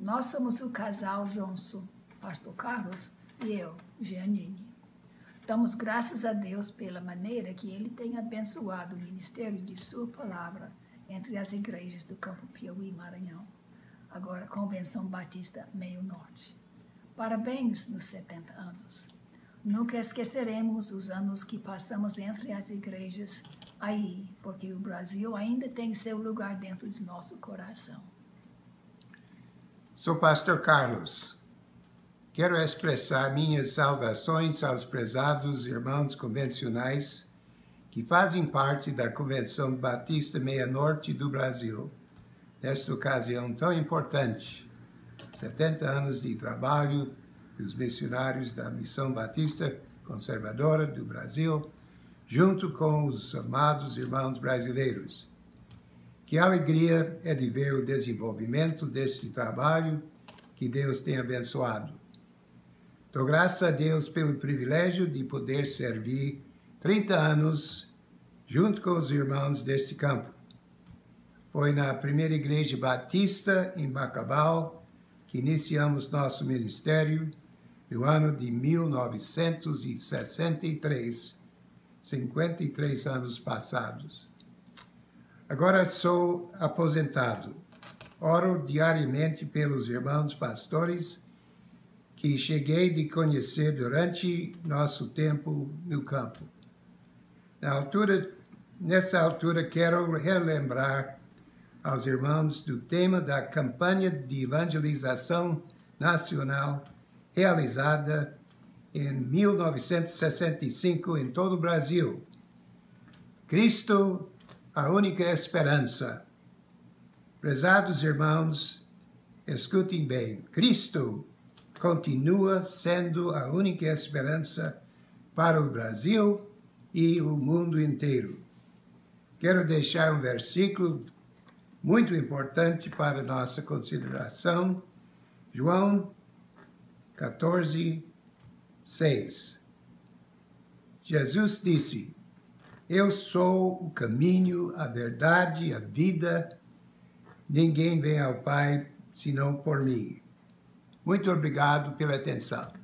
Nós somos o casal Johnson, Pastor Carlos e eu, Janine. Damos graças a Deus pela maneira que Ele tem abençoado o ministério de Sua palavra entre as igrejas do Campo Piauí, Maranhão. Agora, Convenção Batista Meio Norte. Parabéns nos 70 anos. Nunca esqueceremos os anos que passamos entre as igrejas aí, porque o Brasil ainda tem seu lugar dentro de nosso coração. Sou Pastor Carlos. Quero expressar minhas saudações aos prezados irmãos convencionais que fazem parte da Convenção Batista Meia Norte do Brasil, nesta ocasião tão importante. 70 anos de trabalho dos missionários da Missão Batista Conservadora do Brasil, junto com os amados irmãos brasileiros. Que alegria é de ver o desenvolvimento desse trabalho que Deus tem abençoado. Dou graças a Deus pelo privilégio de poder servir 30 anos junto com os irmãos deste campo. Foi na primeira igreja batista em Bacabal que iniciamos nosso ministério no ano de 1963, 53 anos passados. Agora sou aposentado. Oro diariamente pelos irmãos pastores que cheguei de conhecer durante nosso tempo no campo. Na altura, nessa altura, quero relembrar aos irmãos do tema da campanha de evangelização nacional realizada em 1965 em todo o Brasil. Cristo, a única esperança. Prezados irmãos, escutem bem. Cristo continua sendo a única esperança para o Brasil e o mundo inteiro. Quero deixar um versículo muito importante para nossa consideração. João 14, 6. Jesus disse: Eu sou o caminho, a verdade, a vida. Ninguém vem ao Pai senão por mim. Muito obrigado pela atenção.